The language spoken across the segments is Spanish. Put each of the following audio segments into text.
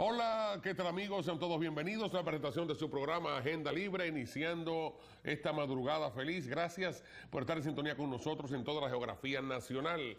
Hola, ¿qué tal amigos? Sean todos bienvenidos a la presentación de su programa Agenda Libre, iniciando esta madrugada feliz. Gracias por estar en sintonía con nosotros en toda la geografía nacional.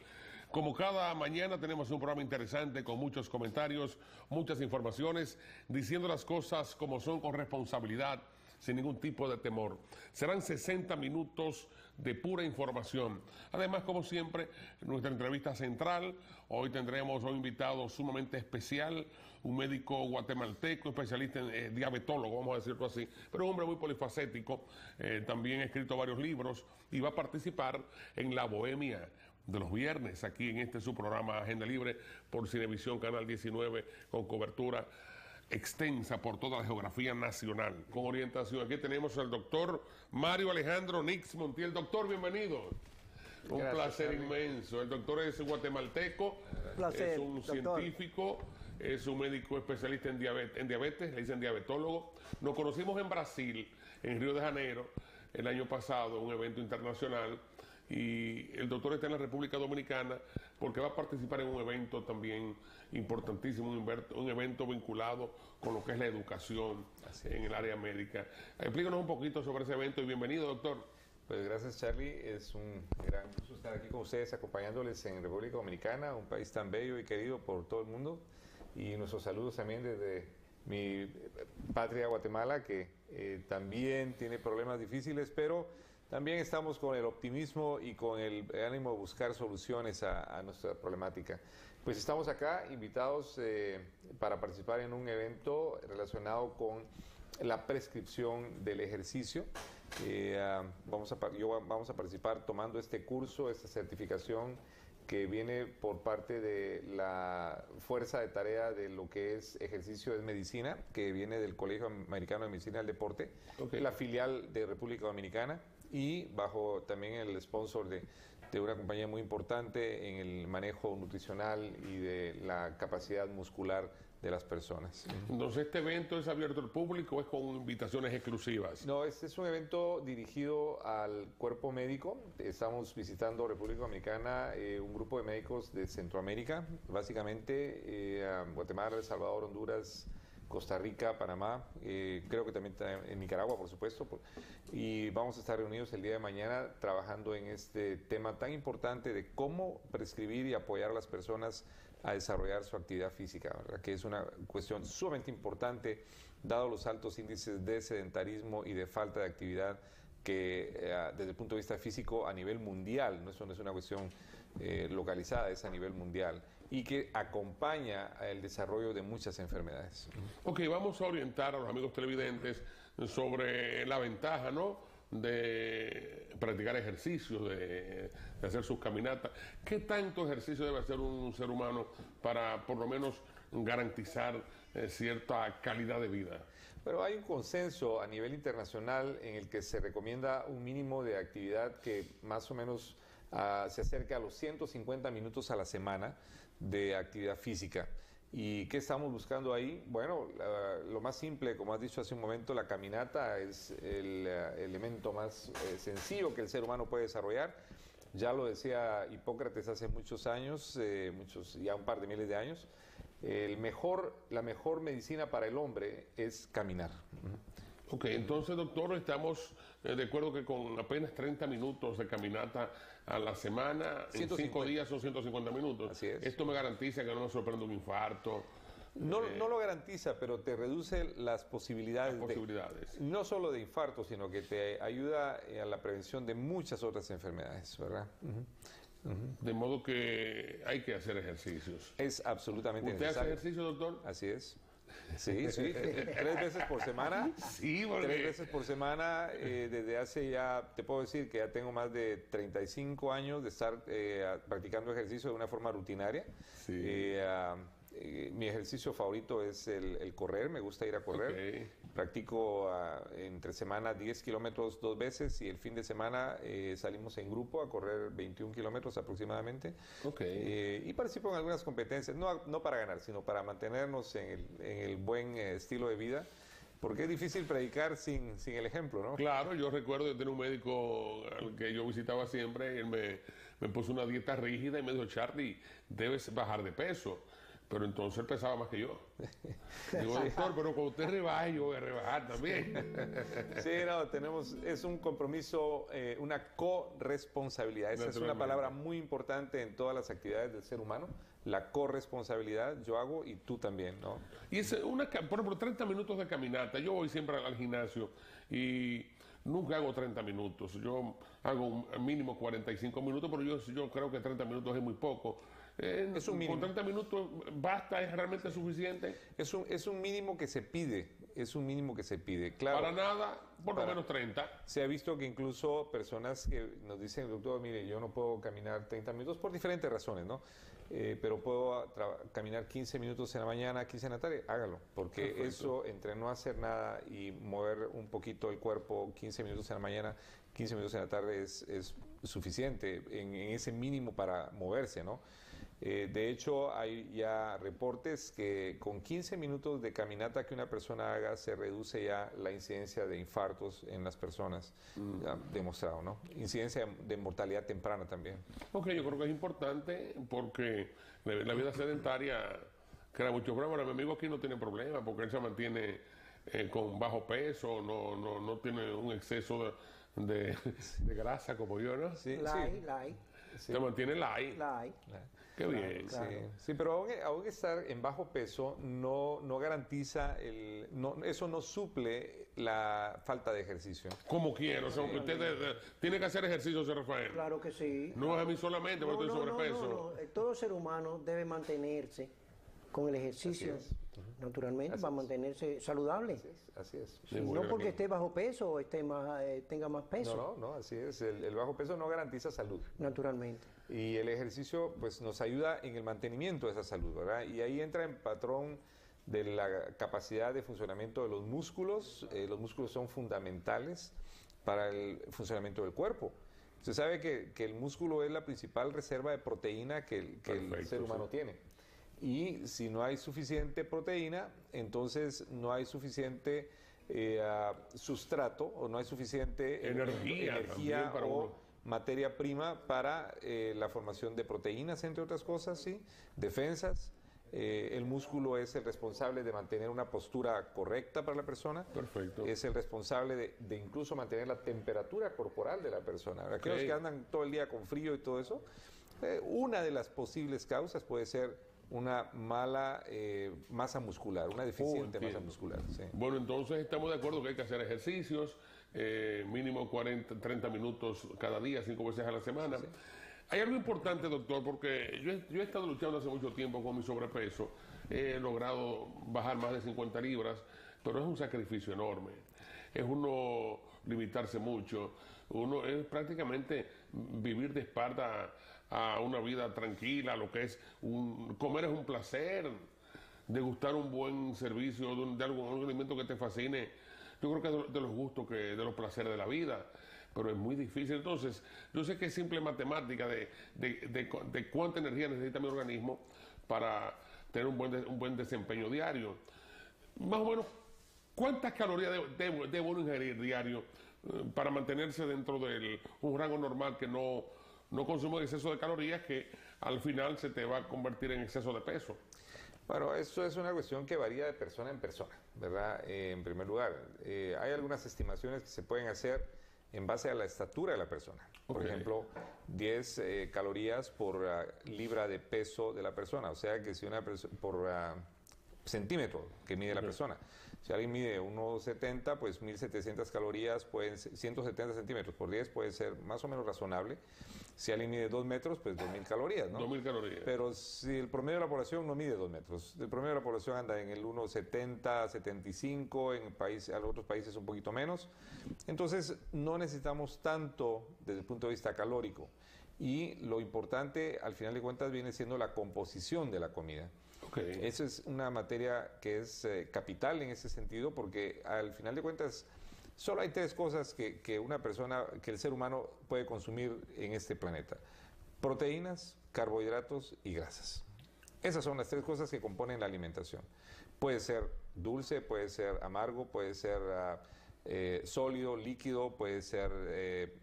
Como cada mañana tenemos un programa interesante con muchos comentarios, muchas informaciones, diciendo las cosas como son con responsabilidad sin ningún tipo de temor. Serán 60 minutos de pura información. Además, como siempre, nuestra entrevista central, hoy tendremos un invitado sumamente especial, un médico guatemalteco, especialista en eh, diabetólogo, vamos a decirlo así, pero un hombre muy polifacético, eh, también ha escrito varios libros y va a participar en la bohemia de los viernes aquí en este su programa Agenda Libre por Cinevisión Canal 19 con cobertura extensa por toda la geografía nacional, con orientación. Aquí tenemos al doctor Mario Alejandro Nix Montiel. Doctor, bienvenido. Un placer inmenso. El doctor es guatemalteco, es un científico, es un médico especialista en diabetes, en diabetes, le dicen diabetólogo. Nos conocimos en Brasil, en Río de Janeiro, el año pasado, un evento internacional y el doctor está en la República Dominicana porque va a participar en un evento también importantísimo, un, evento vinculado con lo que es la educación en el área médica. Explícanos un poquito sobre ese evento y bienvenido, doctor. Pues gracias Charlie, es un gran gusto estar aquí con ustedes acompañándoles en República Dominicana, un país tan bello y querido por todo el mundo y nuestros saludos también desde mi patria Guatemala que eh, también tiene problemas difíciles, pero también estamos con el optimismo y con el ánimo de buscar soluciones a, nuestra problemática. Pues estamos acá invitados eh, para participar en un evento relacionado con la prescripción del ejercicio. Eh, ah, vamos, a, yo, vamos a participar tomando este curso, esta certificación que viene por parte de la fuerza de tarea de lo que es ejercicio de medicina, que viene del Colegio Americano de Medicina del Deporte, la filial de República Dominicana y bajo también el sponsor de, de, una compañía muy importante en el manejo nutricional y de la capacidad muscular de las personas. Entonces, ¿este evento es abierto al público o es con invitaciones exclusivas? No, este es un evento dirigido al cuerpo médico. Estamos visitando República Dominicana, eh, un grupo de médicos de Centroamérica, básicamente eh, Guatemala, El Salvador, Honduras, Costa Rica, Panamá, eh, creo que también en Nicaragua, por supuesto, y vamos a estar reunidos el día de mañana trabajando en este tema tan importante de cómo prescribir y apoyar a las personas a desarrollar su actividad física, que es una cuestión sumamente importante, dado los altos índices de sedentarismo y de falta de actividad que eh, desde el punto de vista físico a nivel mundial, no, eso no es una cuestión eh, localizada, es a nivel mundial, y que acompaña el desarrollo de muchas enfermedades. Ok, vamos a orientar a los amigos televidentes sobre la ventaja, ¿no? de practicar ejercicios, de, hacer sus caminatas. ¿Qué tanto ejercicio debe hacer un ser humano para por lo menos garantizar eh, cierta calidad de vida? Pero hay un consenso a nivel internacional en el que se recomienda un mínimo de actividad que más o menos ah, se acerca a los 150 minutos a la semana de actividad física. ¿Y qué estamos buscando ahí? Bueno, lo más simple, como has dicho hace un momento, la caminata es el eh, elemento más eh, sencillo que el ser humano puede desarrollar. Ya lo decía Hipócrates hace muchos años, eh, muchos, ya un par de miles de años, el mejor, la mejor medicina para el hombre es caminar. Ok, entonces doctor, estamos de acuerdo que con apenas 30 minutos de caminata a la semana, en 5 días son 150 minutos. Así es. Esto me garantiza que no me sorprende un infarto. No, eh, no lo garantiza, pero te reduce las posibilidades. Las posibilidades. no solo de infarto, sino que te ayuda a la prevención de muchas otras enfermedades, ¿verdad? De modo que hay que hacer ejercicios. Es absolutamente ¿Usted necesario. hace ejercicio, doctor? Así es. Sí, sí, tres veces por semana. Sí, Tres veces por semana, eh, desde hace ya, te puedo decir que ya tengo más de 35 años de estar eh, practicando ejercicio de una forma rutinaria. Sí. Eh, eh, mi ejercicio favorito es el, correr, me gusta ir a correr. Practico ah, entre semana 10 kilómetros dos veces y el fin de semana eh, salimos en grupo a correr 21 kilómetros aproximadamente. Eh, y participo en algunas competencias, no, no para ganar, sino para mantenernos en el, en el buen estilo de vida. Porque es difícil predicar sin, sin el ejemplo, ¿no? Claro, yo recuerdo tener un médico al que yo visitaba siempre, y él me, me puso una dieta rígida y me dijo, Charlie, debes bajar de peso. Pero entonces pesaba más que yo. Digo, doctor, pero cuando usted rebaje, yo voy a rebajar también. Sí, no, tenemos, es un compromiso, eh, una corresponsabilidad. Esa es una palabra muy importante en todas las actividades del ser humano. La corresponsabilidad, yo hago y tú también, ¿no? Y es una, por ejemplo, 30 minutos de caminata. Yo voy siempre al gimnasio y nunca hago 30 minutos. Yo hago un mínimo 45 minutos, pero yo, yo creo que 30 minutos es muy poco es un mínimo. ¿Con 30 minutos basta? ¿Es realmente suficiente? Es un, es un mínimo que se pide, es un mínimo que se pide. Claro, para nada, por lo menos 30. Se ha visto que incluso personas que nos dicen, doctor, mire, yo no puedo caminar 30 minutos por diferentes razones, ¿no? Eh, pero puedo caminar 15 minutos en la mañana, 15 en la tarde, hágalo, porque eso entre no hacer nada y mover un poquito el cuerpo 15 minutos en la mañana, 15 minutos en la tarde es, es suficiente en, en ese mínimo para moverse, ¿no? Eh, de hecho, hay ya reportes que con 15 minutos de caminata que una persona haga se reduce ya la incidencia de infartos en las personas, mm. demostrado, ¿no? Incidencia de mortalidad temprana también. Ok, yo creo que es importante porque la vida sedentaria crea muchos problemas. mi amigo aquí no tiene problema porque él se mantiene eh, con bajo peso, no, no, no tiene un exceso de, de, grasa como yo, ¿no? Sí, light, light. Se mantiene light. Light. Qué bien. Sí. pero aún, estar en bajo peso no, no garantiza, el, no, eso no suple la falta de ejercicio. Como quiero, o sea, usted tiene que hacer ejercicio, señor Rafael. Claro que sí. No es a mí solamente porque estoy sobrepeso. Eh, todo ser humano debe mantenerse con el ejercicio. Naturalmente, para mantenerse saludable. Así es. no porque esté bajo peso o esté más, eh, tenga más peso. No, no, no así es. el bajo peso no garantiza salud. Naturalmente. Y el ejercicio pues nos ayuda en el mantenimiento de esa salud, ¿verdad? Y ahí entra en patrón de la capacidad de funcionamiento de los músculos. Eh, los músculos son fundamentales para el funcionamiento del cuerpo. Se sabe que, que el músculo es la principal reserva de proteína que el, que el ser humano tiene. Y si no hay suficiente proteína, entonces no hay suficiente eh, sustrato o no hay suficiente energía, energía para o, materia prima para eh, la formación de proteínas, entre otras cosas, ¿sí? defensas. Eh, el músculo es el responsable de mantener una postura correcta para la persona. Perfecto. Es el responsable de, incluso mantener la temperatura corporal de la persona. Aquellos que andan todo el día con frío y todo eso, eh, una de las posibles causas puede ser una mala masa muscular, una deficiente masa muscular. Bueno, entonces estamos de acuerdo que hay que hacer ejercicios, eh, mínimo 40, 30 minutos cada día, cinco veces a la semana. Hay algo importante, doctor, porque yo, yo, he estado luchando hace mucho tiempo con mi sobrepeso, he logrado bajar más de 50 libras, pero es un sacrificio enorme. Es uno limitarse mucho, uno es prácticamente vivir de espalda a una vida tranquila, lo que es un, comer es un placer, degustar un buen servicio de, de algún alimento que te fascine yo creo que de, de los gustos, que de los placeres de la vida, pero es muy difícil. Entonces, yo sé que es simple matemática de, de, cuánta energía necesita mi organismo para tener un buen, un buen desempeño diario. Más o menos, ¿cuántas calorías debo, ingerir diario eh, para mantenerse dentro de un rango normal que no, no consumo exceso de calorías que al final se te va a convertir en exceso de peso? Bueno, eso es una cuestión que varía de persona en persona, ¿verdad? Eh, en primer lugar, eh, hay algunas estimaciones que se pueden hacer en base a la estatura de la persona. Por ejemplo, 10 eh, calorías por uh, libra de peso de la persona. O sea que si una persona, por uh, centímetro que mide la persona. Si alguien mide 1,70, pues 1.700 calorías, pueden 170 centímetros por 10 puede ser más o menos razonable. Si alguien mide 2 metros, pues 2.000 calorías, ¿no? 2.000 calorías. Pero si el promedio de la población no mide 2 metros, el promedio de la población anda en el 1,70, 75, en, países, en otros países un poquito menos. Entonces, no necesitamos tanto desde el punto de vista calórico. Y lo importante, al final de cuentas, viene siendo la composición de la comida. Okay. Esa es una materia que es eh, capital en ese sentido porque al final de cuentas solo hay tres cosas que, que una persona, que el ser humano puede consumir en este planeta. Proteínas, carbohidratos y grasas. Esas son las tres cosas que componen la alimentación. Puede ser dulce, puede ser amargo, puede ser ah, eh, sólido, líquido, puede ser eh,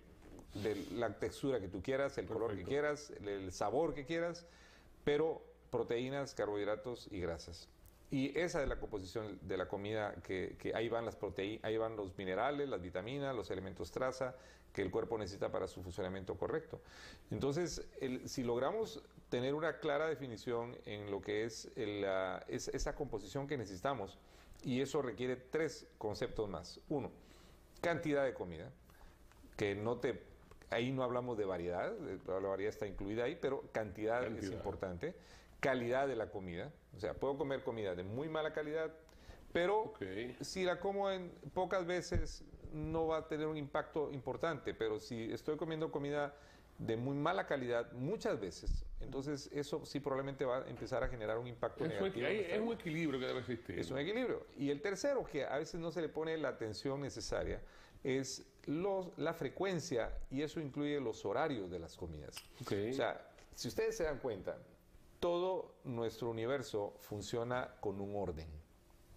de la textura que tú quieras, el color que quieras, el sabor que quieras, pero proteínas, carbohidratos y grasas. Y esa es la composición de la comida, que, ahí van las proteínas, ahí van los minerales, las vitaminas, los elementos traza que el cuerpo necesita para su funcionamiento correcto. Entonces, si logramos tener una clara definición en lo que es, esa composición que necesitamos, y eso requiere tres conceptos más. Uno, cantidad de comida, que no te ahí no hablamos de variedad, la variedad está incluida ahí, pero cantidad, es importante. Calidad de la comida, o sea, puedo comer comida de muy mala calidad, pero si la como en pocas veces no va a tener un impacto importante, pero si estoy comiendo comida de muy mala calidad muchas veces, entonces eso sí probablemente va a empezar a generar un impacto negativo. es un equilibrio que debe existir. Es un equilibrio. Y el tercero, que a veces no se le pone la atención necesaria, es los, la frecuencia y eso incluye los horarios de las comidas. O sea, si ustedes se dan cuenta, todo nuestro universo funciona con un orden.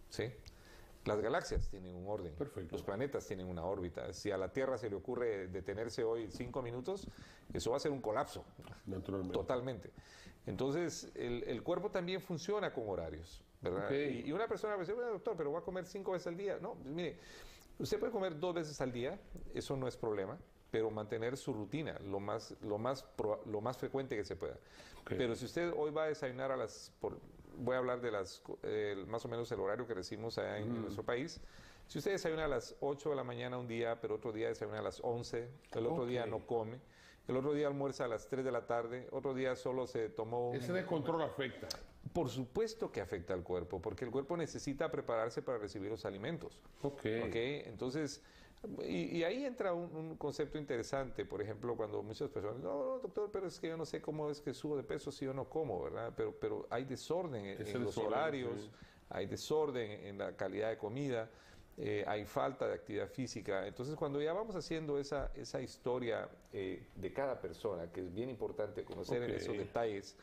¿sí? Las galaxias tienen un orden. Los planetas tienen una órbita. Si a la Tierra se le ocurre detenerse hoy cinco minutos, eso va a ser un colapso. Naturalmente. Totalmente. Entonces, el, cuerpo también funciona con horarios. ¿verdad? Y, una persona va a decir, bueno, doctor, pero va a comer cinco veces al día. No, pues mire, usted puede comer dos veces al día, eso no es problema, pero mantener su rutina lo más, lo más, lo más frecuente que se pueda. Pero si usted hoy va a desayunar a las, voy a hablar de las, más o menos el horario que recibimos allá en, nuestro país. Si usted desayuna a las 8 de la mañana un día, pero otro día desayuna a las 11, el otro día no come, el otro día almuerza a las 3 de la tarde, otro día solo se tomó... Ese descontrol afecta. Por supuesto que afecta al cuerpo, porque el cuerpo necesita prepararse para recibir los alimentos. Ok. okay? Entonces, y, ahí entra un, concepto interesante, por ejemplo, cuando muchas personas, no, doctor, pero es que yo no sé cómo es que subo de peso si yo no como, ¿verdad? Pero, pero hay desorden en, los horarios, hay desorden en la calidad de comida, eh, hay falta de actividad física. Entonces, cuando ya vamos haciendo esa, esa historia eh, de cada persona, que es bien importante conocer en esos detalles,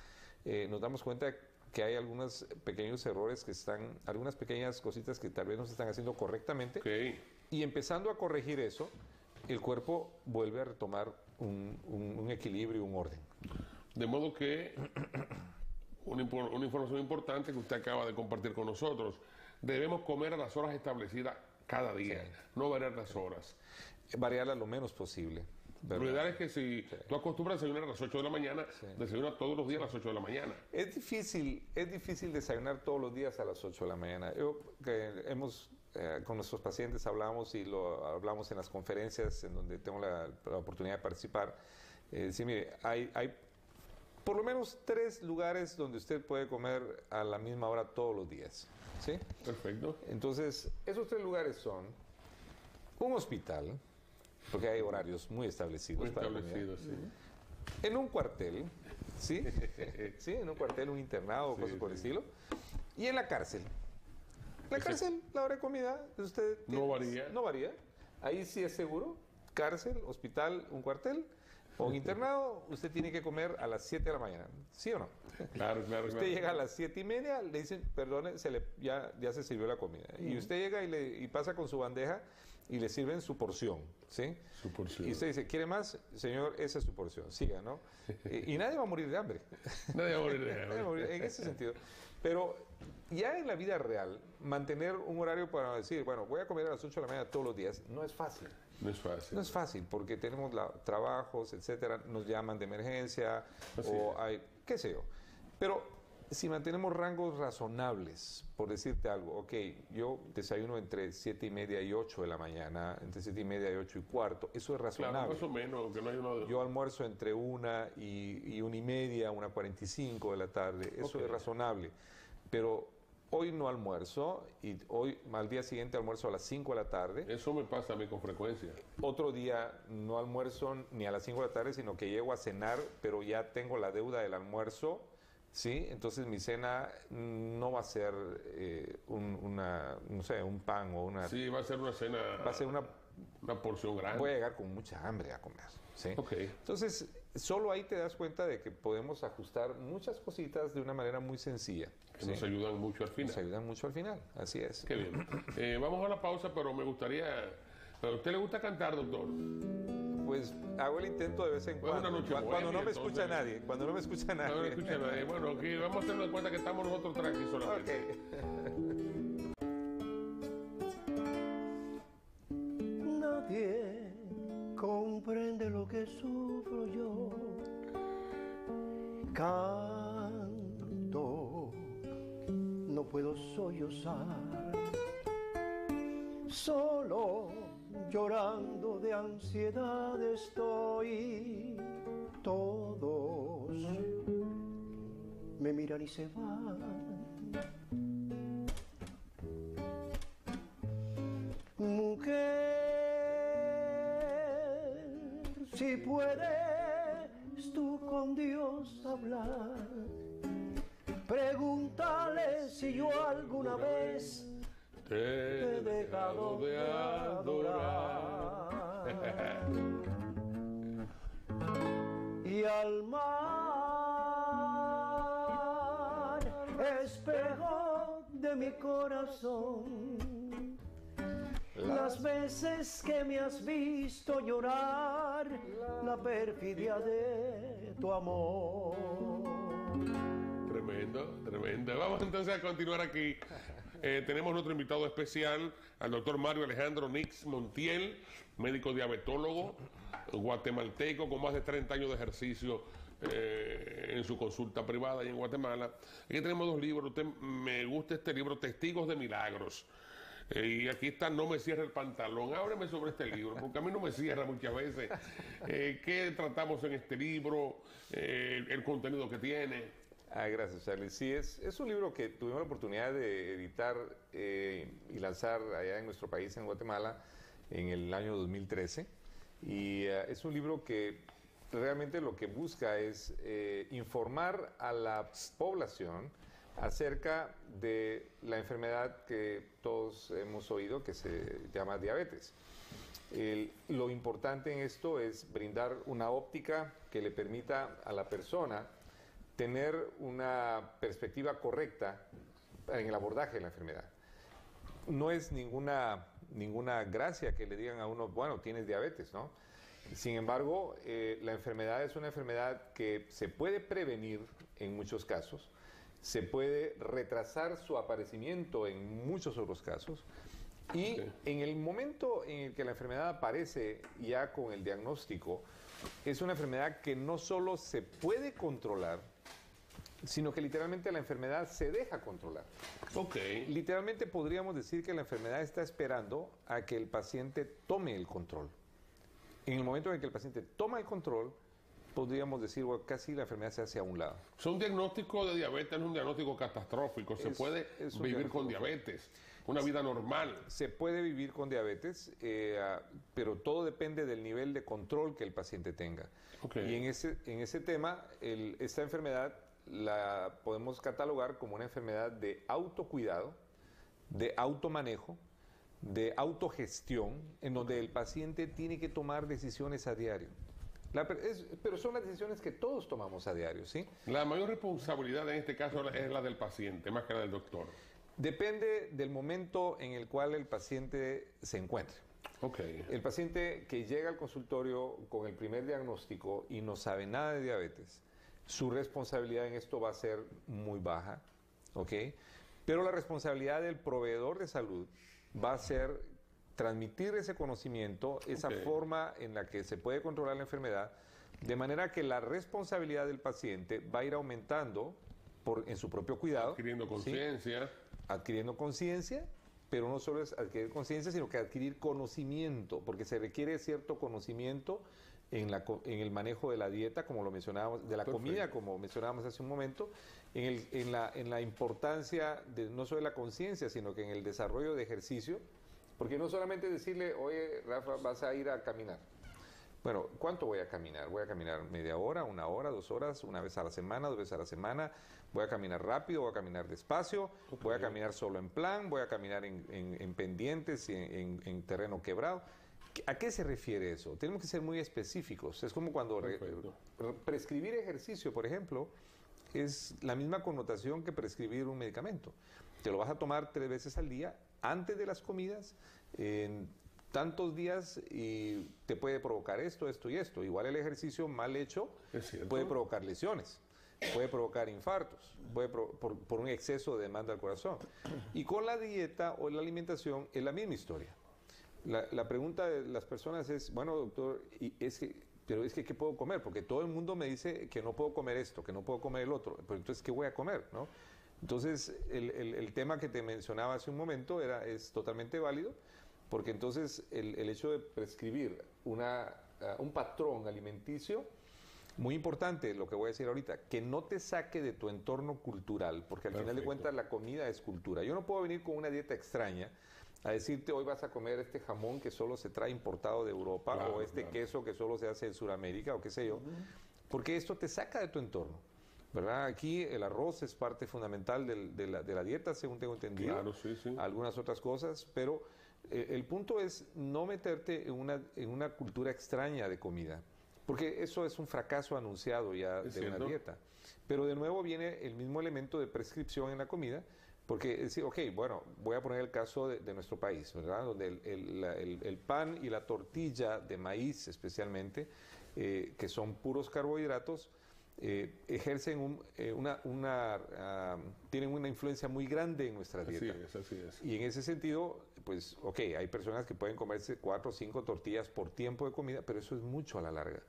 eh, nos damos cuenta que hay algunos pequeños errores que están, algunas pequeñas cositas que tal vez no se están haciendo correctamente. Y empezando a corregir eso, el cuerpo vuelve a retomar un, equilibrio y un orden. De modo que una, información importante que usted acaba de compartir con nosotros, debemos comer a las horas establecidas cada día, no variar las horas. Variarlas lo menos posible. Lo ideal es que si tú acostumbras a desayunar a las 8 de la mañana, desayuna todos los días a las 8 de la mañana. Es difícil, es difícil desayunar todos los días a las 8 de la mañana. Yo, que hemos eh, con nuestros pacientes hablamos y lo hablamos en las conferencias en donde tengo la, oportunidad de participar. Eh, sí, mire, hay, hay por lo menos tres lugares donde usted puede comer a la misma hora todos los días. ¿Sí? Perfecto. Entonces, esos tres lugares son un hospital, porque hay horarios muy establecidos. Muy establecidos, sí. En un cuartel, ¿sí? sí, en un cuartel, un internado, o cosas por el estilo. Y en la cárcel. La cárcel, la hora de comida, usted... no varía. No varía. Ahí sí es seguro. Cárcel, hospital, un cuartel. O internado, usted tiene que comer a las 7 de la mañana. ¿Sí o no? Claro, claro. Usted llega a las 7 y media, le dicen, perdone, se le, ya, ya se sirvió la comida. Y usted llega y, le, y pasa con su bandeja y le sirven su porción, ¿sí? Su porción. Y usted dice, ¿quiere más? Señor, esa es su porción, siga, ¿no? y, nadie va a morir de hambre. nadie va a morir de hambre. en ese sentido. Pero ya en la vida real, mantener un horario para decir, bueno, voy a comer a las 8 de la mañana todos los días, no es fácil. No es fácil. No es fácil, porque tenemos trabajos, etcétera, nos llaman de emergencia, o hay, qué sé yo. Pero si mantenemos rangos razonables, por decirte algo, ok, yo desayuno entre 7 y media y 8 de la mañana, entre 7 y media y 8 y cuarto, eso es razonable. Claro, más o menos, que no hay uno Yo almuerzo entre 1 y, y 1 y media, 1 a 45 de la tarde, eso es razonable. Pero hoy no almuerzo y hoy al día siguiente almuerzo a las 5 de la tarde. Eso me pasa a mí con frecuencia. Otro día no almuerzo ni a las 5 de la tarde, sino que llego a cenar, pero ya tengo la deuda del almuerzo ¿sí? Entonces mi cena no va a ser eh, un, una, no sé, un pan o una... Sí, va a ser una cena... Va a ser una... Una porción grande. Voy a llegar con mucha hambre a comer, ¿sí? Ok. Entonces, solo ahí te das cuenta de que podemos ajustar muchas cositas de una manera muy sencilla. Que nos ayudan mucho al final. Nos ayudan mucho al final, así es. Qué bien. Eh, vamos a la pausa, pero me gustaría... ¿A usted le gusta cantar, doctor? Pues hago el intento de vez en cuando. noche cuando, bohemia, no me escucha nadie. Cuando no me escucha nadie. No, no escucha nadie. Bueno, aquí vamos a tener en cuenta que estamos nosotros tres aquí solamente. Sufro yo. Canto, no puedo sollozar. Solo llorando de ansiedad estoy. Todos me miran y se van. Mujer, si puedes tú con Dios hablar, pregúntale si yo alguna vez Te he dejado de adorar. y al mar, espejo de mi corazón. Las veces que me has visto llorar, la perfidia de tu amor. Tremendo, tremendo. Vamos entonces a continuar aquí. Eh, tenemos nuestro invitado especial, al doctor Mario Alejandro Nix Montiel, médico diabetólogo, guatemalteco con más de 30 años de ejercicio eh, en su consulta privada y en Guatemala. Aquí tenemos dos libros. Usted me gusta este libro, Testigos de Milagros. Eh, y aquí está No me cierra el pantalón. Ábreme sobre este libro, porque a mí no me cierra muchas veces. Eh, ¿Qué tratamos en este libro? Eh, el contenido que tiene. Ah, gracias, Charlie. Sí, es, es un libro que tuvimos la oportunidad de editar eh, y lanzar allá en nuestro país, en Guatemala, en el año 2013. Y eh, es un libro que realmente lo que busca es eh, informar a la población acerca de la enfermedad que todos hemos oído, que se llama diabetes. Lo importante en esto es brindar una óptica que le permita a la persona tener una perspectiva correcta en el abordaje de la enfermedad. No es ninguna, ninguna gracia que le digan a uno, bueno, tienes diabetes, ¿no? Sin embargo, eh, la enfermedad es una enfermedad que se puede prevenir en muchos casos, se puede retrasar su aparecimiento en muchos otros casos, y en el momento en el que la enfermedad aparece ya con el diagnóstico, es una enfermedad que no solo se puede controlar, sino que literalmente la enfermedad se deja controlar. Ok. Literalmente podríamos decir que la enfermedad está esperando a que el paciente tome el control. En el momento en que el paciente toma el control, podríamos decir, bueno, casi la enfermedad se hace a un lado. So, un diagnóstico de diabetes es un diagnóstico catastrófico. Se Es- puede es vivir con diabetes, una vida normal. Se puede vivir con diabetes, eh, ah, pero todo depende del nivel de control que el paciente tenga. Ok. Y en ese, en ese tema, el- esta enfermedad la podemos catalogar como una enfermedad de autocuidado, de automanejo, de autogestión, en donde el paciente tiene que tomar decisiones a diario. La es- pero son las decisiones que todos tomamos a diario, ¿sí? La mayor responsabilidad en este caso es la del paciente, más que la del doctor. Depende del momento en el cual el paciente se encuentre. Ok. El paciente que llega al consultorio con el primer diagnóstico y no sabe nada de diabetes, su responsabilidad en esto va a ser muy baja, ¿ok? Pero la responsabilidad del proveedor de salud va a ser transmitir ese conocimiento, esa forma en la que se puede controlar la enfermedad, de manera que la responsabilidad del paciente va a ir aumentando por, en su propio cuidado. Adquiriendo ¿sí? conciencia. adquiriendo conciencia, pero no solo es adquirir conciencia, sino que adquirir conocimiento, porque se requiere cierto conocimiento en, la, co- en el manejo de la dieta, como lo mencionábamos, de la Perfecto. comida, como mencionábamos hace un momento, en, el- en la, en la importancia de no solo de la conciencia, sino que en el desarrollo de ejercicio, porque no solamente decirle, oye, Rafa, vas a ir a caminar, Bueno, ¿cuánto voy a caminar? Voy a caminar media hora, una hora, dos horas, una vez a la semana, dos veces a la semana. Voy a caminar rápido, voy a caminar despacio, voy a caminar solo en plan, voy a caminar en, pendientes, en, en, terreno quebrado. ¿A qué se refiere eso? Tenemos que ser muy específicos. Es como cuando prescribir ejercicio, por ejemplo, es la misma connotación que prescribir un medicamento. Te lo vas a tomar tres veces al día, antes de las comidas, en tantos días y te puede provocar esto, esto y esto. Igual el ejercicio mal hecho puede provocar lesiones, puede provocar infartos, puede por, un exceso de demanda al corazón. Y con la dieta o la alimentación es la misma historia. La, pregunta de las personas es, bueno, doctor, y es que, pero es que, ¿qué puedo comer? Porque todo el mundo me dice que no puedo comer esto, que no puedo comer el otro. Pero entonces, ¿qué voy a comer? ¿no? Entonces, el, el tema que te mencionaba hace un momento era, es totalmente válido porque entonces el, el hecho de prescribir una, uh, un patrón alimenticio, muy importante lo que voy a decir ahorita, que no te saque de tu entorno cultural, porque al final de cuentas la comida es cultura. Yo no puedo venir con una dieta extraña a decirte hoy vas a comer este jamón que solo se trae importado de Europa o este queso que solo se hace en Sudamérica o qué sé yo, porque esto te saca de tu entorno. ¿Verdad? Aquí el arroz es parte fundamental de, la, de, la, dieta, según tengo entendido. Claro, sí, sí. Algunas otras cosas, pero eh, el punto es no meterte en una, en una cultura extraña de comida, porque eso es un fracaso anunciado ya de una dieta. Pero de nuevo viene el mismo elemento de prescripción en la comida, porque decir, ok, bueno, voy a poner el caso de, nuestro país, ¿verdad? Donde el, el, pan y la tortilla de maíz especialmente, eh, que son puros carbohidratos, eh, ejercen eh, una, una ah, tienen una influencia muy grande en nuestra dieta. Y en ese sentido, pues, ok, hay personas que pueden comerse cuatro o cinco tortillas por tiempo de comida, pero eso es mucho a la larga.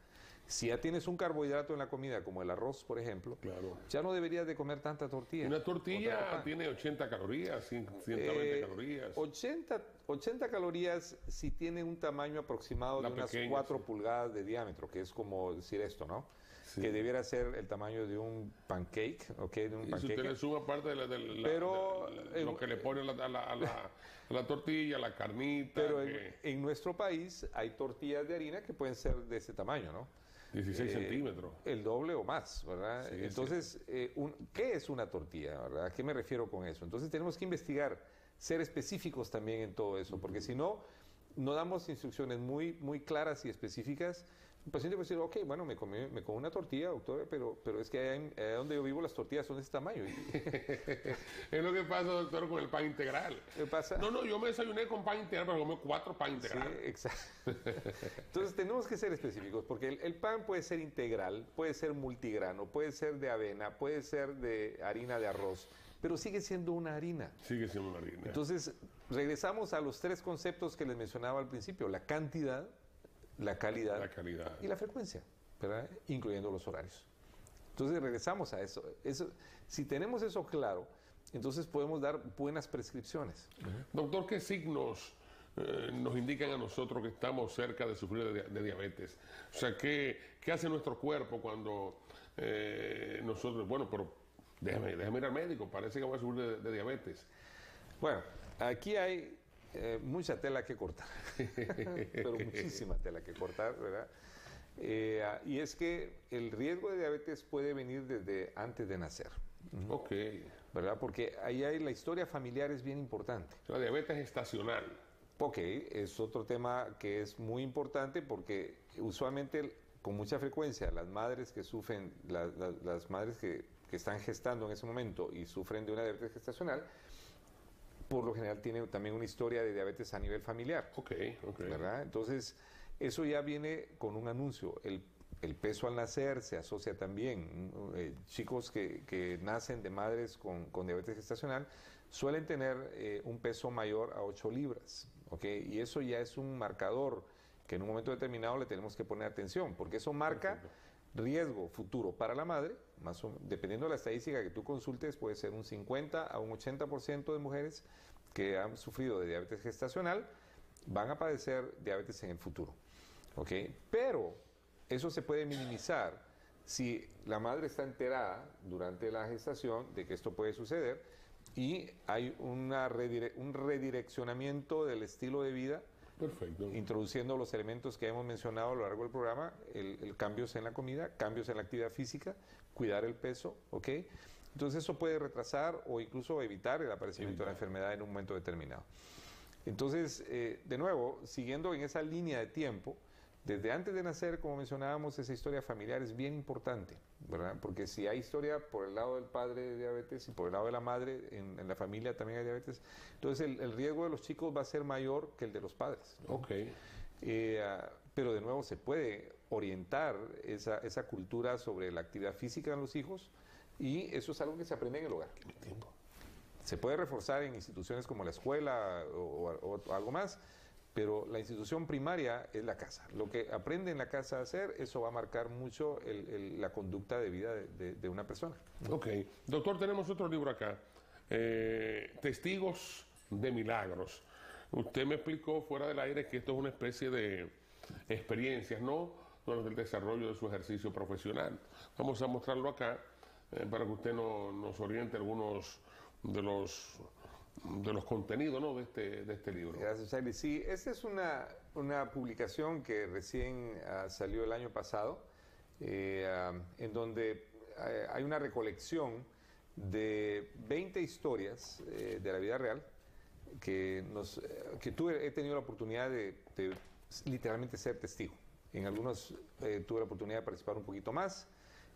Si ya tienes un carbohidrato en la comida, como el arroz, por ejemplo, claro. ya no deberías de comer tanta tortilla. Una tortilla tiene 80 calorías, 120 eh, calorías. 80, 80 calorías si tiene un tamaño aproximado de unas 4 pulgadas de diámetro, que es como decir esto, ¿no? Que debiera ser el tamaño de un pancake, ¿ok? De un y si usted le suma parte de, la, de, lo que le pone a la, tortilla, la carnita. Pero en, nuestro país hay tortillas de harina que pueden ser de ese tamaño, ¿no? 16 eh, centímetros. El doble o más, ¿verdad? Entonces, eh, ¿qué es una tortilla, verdad? ¿A qué me refiero con eso? Entonces tenemos que investigar, ser específicos también en todo eso, porque si no, no damos instrucciones muy, muy claras y específicas el paciente puede decir, ok, bueno, me comí, me comí una tortilla, doctor, pero, pero es que allá, donde yo vivo las tortillas son de este tamaño. es lo que pasa, doctor, con el pan integral. ¿Qué pasa? No, no, yo me desayuné con pan integral, pero comí cuatro pan integral. Sí, exacto. Entonces tenemos que ser específicos, porque el, pan puede ser integral, puede ser multigrano, puede ser de avena, puede ser de harina de arroz, pero sigue siendo una harina. Sigue siendo una harina. Entonces, regresamos a los tres conceptos que les mencionaba al principio, la cantidad, la calidad, y la frecuencia, incluyendo los horarios. Entonces regresamos a eso. eso. Si tenemos eso claro, entonces podemos dar buenas prescripciones. Doctor, ¿qué signos eh, nos indican a nosotros que estamos cerca de sufrir de, diabetes? O sea, ¿qué, ¿qué, hace nuestro cuerpo cuando eh, nosotros, bueno, pero déjame, déjame ir al médico, parece que voy a sufrir de diabetes? Bueno, aquí hay eh, mucha tela que cortar, pero muchísima tela que cortar, ¿verdad? Eh, y es que el riesgo de diabetes puede venir desde antes de nacer. Ok. ¿Verdad? Porque ahí hay, la historia familiar es bien importante. La diabetes estacional. Ok, es otro tema que es muy importante porque usualmente, con mucha frecuencia, las madres que sufren, las madres que, que están gestando en ese momento y sufren de una diabetes gestacional, por lo general tiene también una historia de diabetes a nivel familiar. Ok, ok. ¿Verdad? Entonces, eso ya viene con un anuncio. El, peso al nacer se asocia también. Eh, chicos que, nacen de madres con, diabetes gestacional suelen tener eh, un peso mayor a 8 libras. ¿ok? Y eso ya es un marcador que en un momento determinado le tenemos que poner atención, porque eso marca riesgo futuro para la madre, dependiendo de la estadística que tú consultes, puede ser un 50 a un 80% de mujeres que han sufrido de diabetes gestacional van a padecer diabetes en el futuro. Pero eso se puede minimizar si la madre está enterada durante la gestación de que esto puede suceder y hay un redireccionamiento del estilo de vida Perfecto. Introduciendo los elementos que hemos mencionado a lo largo del programa, el, cambios en la comida, cambios en la actividad física, cuidar el peso, ¿ok? Entonces eso puede retrasar o incluso evitar el aparecimiento de la enfermedad en un momento determinado. Entonces, eh, de nuevo, siguiendo en esa línea de tiempo, desde antes de nacer, como mencionábamos, esa historia familiar es bien importante, ¿verdad? Porque si hay historia por el lado del padre de diabetes y por el lado de la madre, en, la familia también hay diabetes, entonces el, riesgo de los chicos va a ser mayor que el de los padres. Ok. Eh, ah, pero de nuevo se puede orientar esa, esa, cultura sobre la actividad física en los hijos y eso es algo que se aprende en el hogar. Se puede reforzar en instituciones como la escuela o algo más, pero la institución primaria es la casa. Lo que aprende en la casa a hacer, eso va a marcar mucho la conducta de vida de, una persona. Ok. Doctor, tenemos otro libro acá, eh, Testigos de Milagros. Usted me explicó fuera del aire que esto es una especie de experiencias, ¿no? Durante el desarrollo de su ejercicio profesional. Vamos a mostrarlo acá eh, para que usted nos oriente algunos de los de los contenidos ¿no? de, este, de este libro. Gracias, Charlie. Sí, esta es una, una publicación que recién uh, salió el año pasado, eh, uh, en donde uh, hay una recolección de 20 historias eh, de la vida real que, nos, que tuve, he tenido la oportunidad de, de literalmente ser testigo. En algunos tuve la oportunidad de participar un poquito más,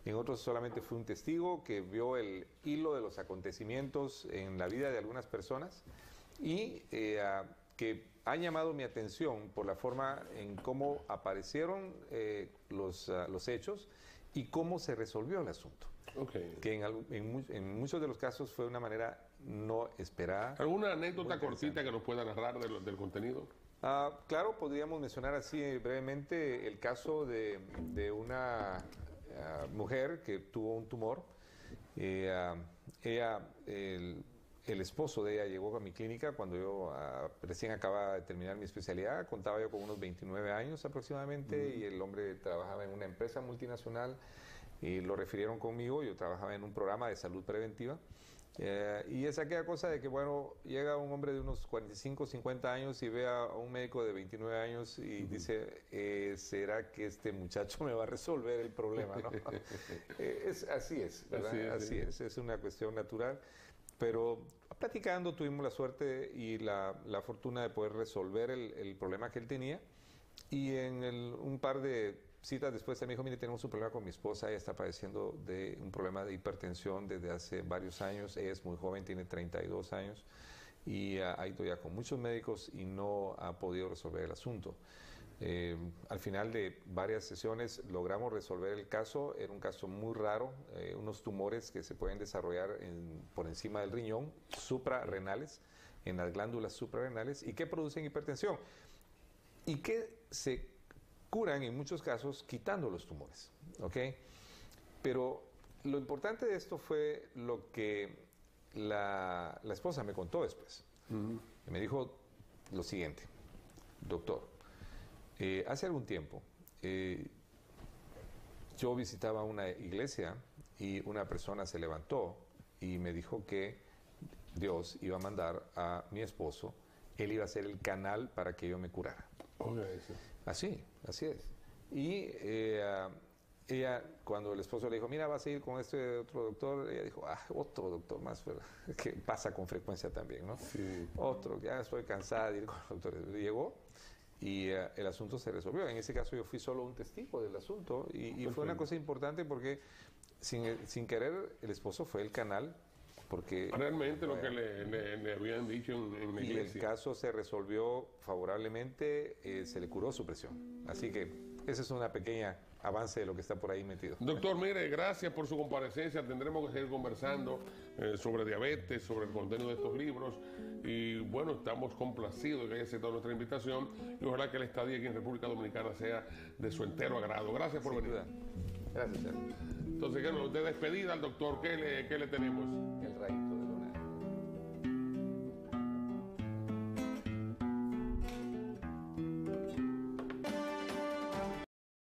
en otros solamente fui un testigo que vio el hilo de los acontecimientos en la vida de algunas personas y eh, que ha llamado mi atención por la forma en cómo aparecieron eh, los, ah, los hechos y cómo se resolvió el asunto. Que en, en, muchos de los casos fue de una manera no esperada. ¿Alguna anécdota cortita que nos pueda narrar del, del contenido? Ah, claro, podríamos mencionar así brevemente el caso de, de una eh, mujer que tuvo un tumor. Eh, ella, el, esposo de ella llegó a mi clínica cuando yo ah, recién acababa de terminar mi especialidad, contaba yo con unos 29 años aproximadamente y el hombre trabajaba en una empresa multinacional y lo refirieron conmigo, yo trabajaba en un programa de salud preventiva eh, y es aquella cosa de que, bueno, llega un hombre de unos 45, 50 años y ve a un médico de 29 años y dice, eh, ¿será que este muchacho me va a resolver el problema? Eh, es, así es, ¿verdad? Así, es, es una cuestión natural. Pero platicando tuvimos la suerte y la, la fortuna de poder resolver el, el, problema que él tenía. Y en el, un par de citas después me dijo, mire, tenemos un problema con mi esposa, ella está padeciendo de un problema de hipertensión desde hace varios años, ella es muy joven, tiene 32 años y ha, ido ya con muchos médicos y no ha podido resolver el asunto. Eh, al final de varias sesiones logramos resolver el caso, era un caso muy raro, eh, unos tumores que se pueden desarrollar por encima del riñón, suprarrenales, en las glándulas suprarrenales y que producen hipertensión y que se curan en muchos casos quitando los tumores. ¿ok? Pero lo importante de esto fue lo que la, esposa me contó después. me dijo lo siguiente, doctor, eh, hace algún tiempo eh, yo visitaba una iglesia y una persona se levantó y me dijo que Dios iba a mandar a mi esposo, él iba a ser el canal para que yo me curara. Así, así es. Y eh, ella, cuando el esposo le dijo, mira, vas a ir con este otro doctor, ella dijo, ah, otro doctor más, que pasa con frecuencia también, ¿no? Sí. Otro, ya estoy cansada de ir con doctores. Llegó y eh, el asunto se resolvió. En ese caso yo fui solo un testigo del asunto y, fue una cosa importante porque sin, sin querer el esposo fue el canal porque realmente lo que le, habían dicho en, la iglesia. Y el caso se resolvió favorablemente, eh, se le curó su presión. Así que ese es una pequeña avance de lo que está por ahí metido. Doctor, mire, gracias por su comparecencia. Tendremos que seguir conversando eh, sobre diabetes, sobre el contenido de estos libros. Y bueno, estamos complacidos de que haya aceptado nuestra invitación y ojalá que el estadía aquí en República Dominicana sea de su entero agrado. Gracias por venir. Gracias, entonces, de despedida al doctor, ¿qué le, qué le tenemos? El rayo.